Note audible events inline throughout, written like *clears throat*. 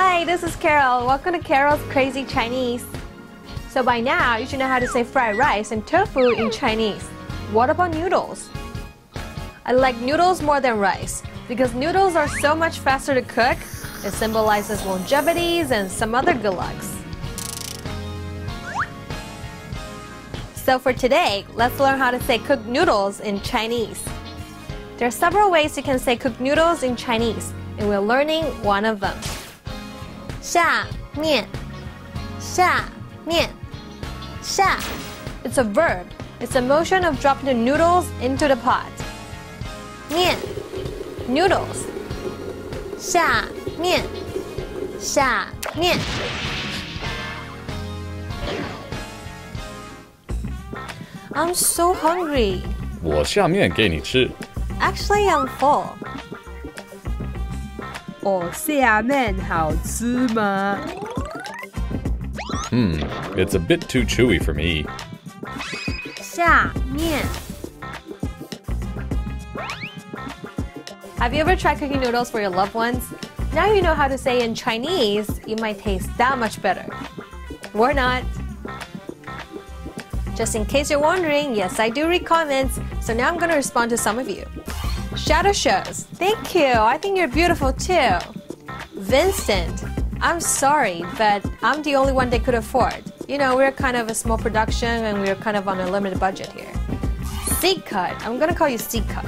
Hey, this is Carol. Welcome to Carol's Crazy Chinese. So by now, you should know how to say fried rice and tofu in Chinese. What about noodles? I like noodles more than rice because noodles are so much faster to cook. It symbolizes longevities and some other good lucks. So for today, let's learn how to say cooked noodles in Chinese. There are several ways you can say cooked noodles in Chinese, and we're learning one of them. 下面,下面,下. It's a verb. It's a motion of dropping the noodles into the pot. 面 noodles. 下面下面 I'm so hungry. 我下面给你吃。 Actually, I'm full. 哦，下面好吃吗？ Hmm, it's a bit too chewy for me. 下面 Have you ever tried cooking noodles for your loved ones? Now you know how to say in Chinese, you might taste that much better. Or not. Just in case you're wondering, yes, I do read comments, so now I'm going to respond to some of you. Shadow shows. Thank you. I think you're beautiful too. Vincent. I'm sorry, but I'm the only one they could afford. You know, we're kind of a small production and we're kind of on a limited budget here. Seed cut. I'm gonna call you seed cut.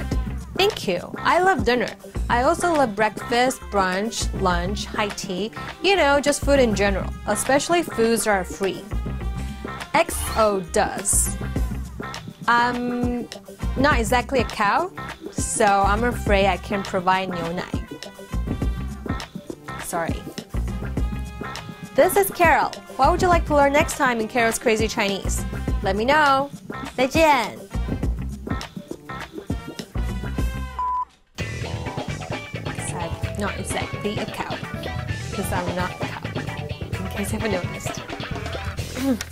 Thank you. I love dinner. I also love breakfast, brunch, lunch, high tea, you know, just food in general, especially foods that are free. XO does. I'm not exactly a cow, so I'm afraid I can't provide Niu Sorry. This is Carol. What would you like to learn next time in Carol's Crazy Chinese? Let me know. 再见. Except, not exactly a cow, because I'm not a cow, in case you haven't noticed. *clears throat*